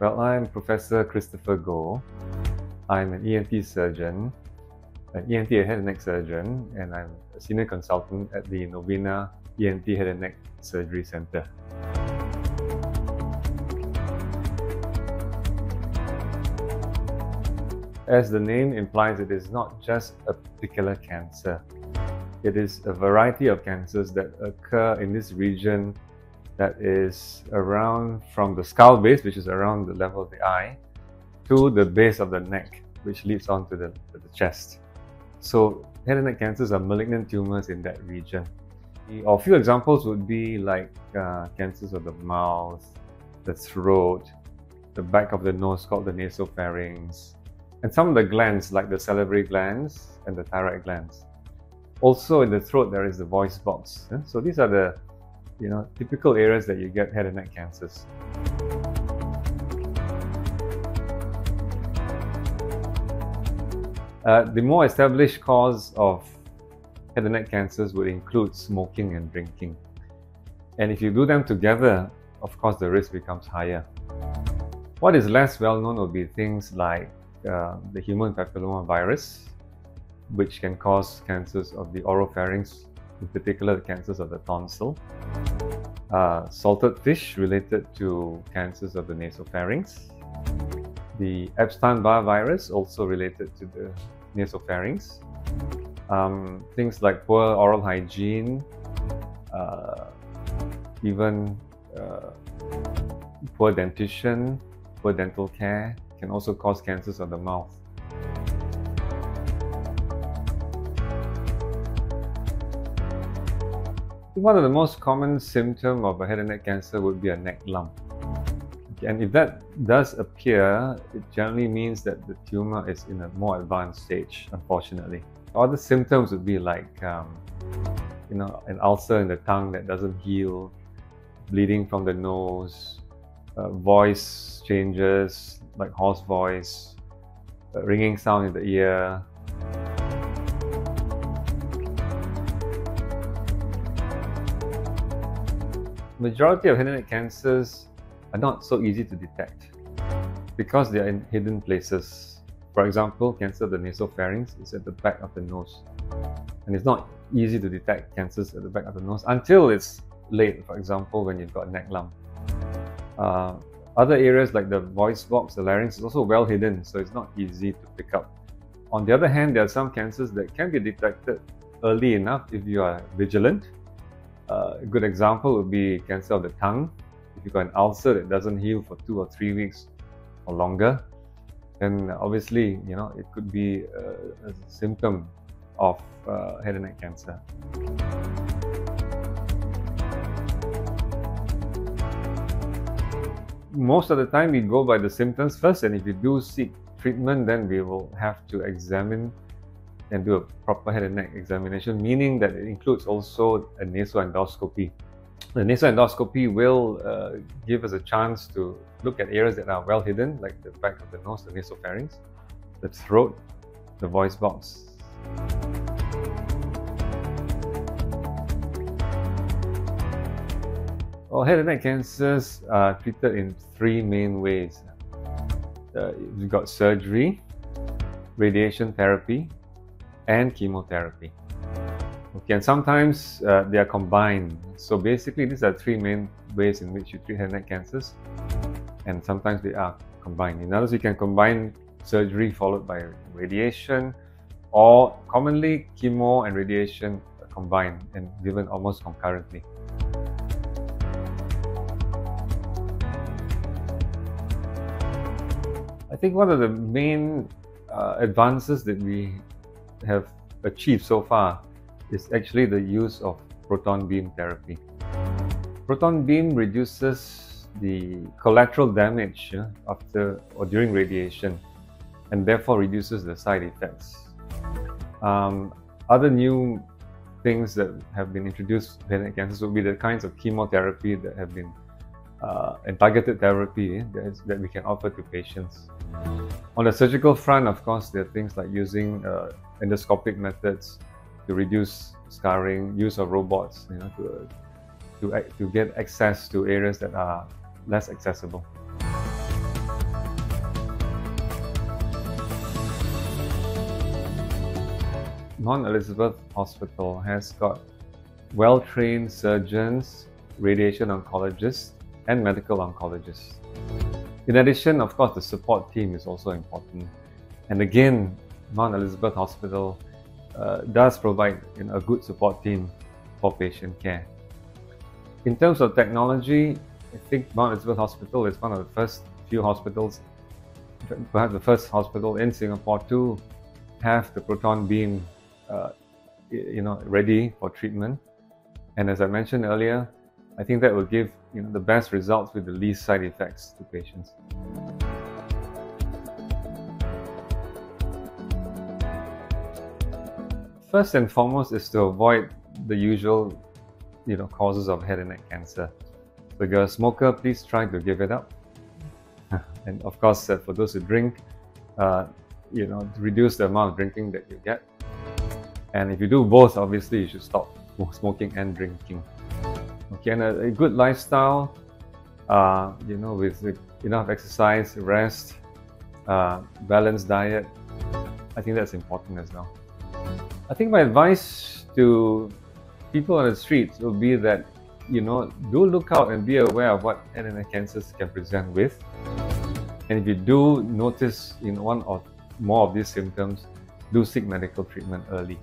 Well, I'm Professor Christopher Goh. I'm an ENT surgeon, an ENT head and neck surgeon, and I'm a senior consultant at the Novena ENT Head and Neck Surgery Center. As the name implies, it is not just a particular cancer. It is a variety of cancers that occur in this region that is around from the skull base, which is around the level of the eye, to the base of the neck, which leads on to the, to the chest. So head and neck cancers are malignant tumors in that region. A few examples would be like uh, cancers of the mouth, the throat, the back of the nose called the nasopharynx, and some of the glands like the salivary glands and the thyroid glands. Also in the throat there is the voice box. So these are the you know, typical areas that you get head and neck cancers. Uh, the more established cause of head and neck cancers would include smoking and drinking. And if you do them together, of course, the risk becomes higher. What is less well known would be things like uh, the human papilloma virus, which can cause cancers of the oropharynx in particular the cancers of the tonsil. Uh, salted fish related to cancers of the nasopharynx. The Epstein-Barr virus also related to the nasopharynx. Um, things like poor oral hygiene, uh, even uh, poor dentition, poor dental care can also cause cancers of the mouth. One of the most common symptoms of a head and neck cancer would be a neck lump. And if that does appear, it generally means that the tumor is in a more advanced stage, unfortunately. Other symptoms would be like, um, you know, an ulcer in the tongue that doesn't heal, bleeding from the nose, uh, voice changes like hoarse voice, uh, ringing sound in the ear, majority of head and neck cancers are not so easy to detect because they are in hidden places. For example, cancer of the nasopharynx is at the back of the nose. And it's not easy to detect cancers at the back of the nose until it's late, for example, when you've got a neck lump. Uh, other areas like the voice box, the larynx is also well hidden, so it's not easy to pick up. On the other hand, there are some cancers that can be detected early enough if you are vigilant uh, a good example would be cancer of the tongue. If you've got an ulcer that doesn't heal for two or three weeks or longer, then obviously, you know, it could be a, a symptom of uh, head and neck cancer. Most of the time, we go by the symptoms first, and if you do seek treatment, then we will have to examine and do a proper head and neck examination, meaning that it includes also a nasoendoscopy. The nasoendoscopy will uh, give us a chance to look at areas that are well hidden, like the back of the nose, the nasopharynx, the throat, the voice box. Well, head and neck cancers are treated in three main ways. Uh, you've got surgery, radiation therapy, and chemotherapy. Okay, and sometimes uh, they are combined. So basically, these are three main ways in which you treat head and neck cancers, and sometimes they are combined. In others, you can combine surgery followed by radiation, or commonly chemo and radiation combined and given almost concurrently. I think one of the main uh, advances that we have achieved so far is actually the use of proton beam therapy. Proton beam reduces the collateral damage after or during radiation and therefore reduces the side effects. Um, other new things that have been introduced in cancers would be the kinds of chemotherapy that have been uh, and targeted therapy that, is, that we can offer to patients. On the surgical front, of course, there are things like using uh, endoscopic methods to reduce scarring, use of robots, you know, to, to, to get access to areas that are less accessible. Mount Elizabeth Hospital has got well-trained surgeons, radiation oncologists, and medical oncologists. In addition, of course, the support team is also important. And again, Mount Elizabeth Hospital uh, does provide you know, a good support team for patient care. In terms of technology, I think Mount Elizabeth Hospital is one of the first few hospitals, perhaps the first hospital in Singapore to have the proton beam, uh, you know, ready for treatment. And as I mentioned earlier, I think that will give you know, the best results with the least side effects to patients. First and foremost is to avoid the usual you know, causes of head and neck cancer. So if you're a smoker, please try to give it up. and of course, uh, for those who drink, uh, you know, reduce the amount of drinking that you get. And if you do both, obviously you should stop smoking and drinking. Okay, and a, a good lifestyle, uh, you know, with, enough exercise, rest, uh, balanced diet, I think that's important as well. I think my advice to people on the streets will be that, you know, do look out and be aware of what neck cancers can present with. And if you do notice in one or more of these symptoms, do seek medical treatment early.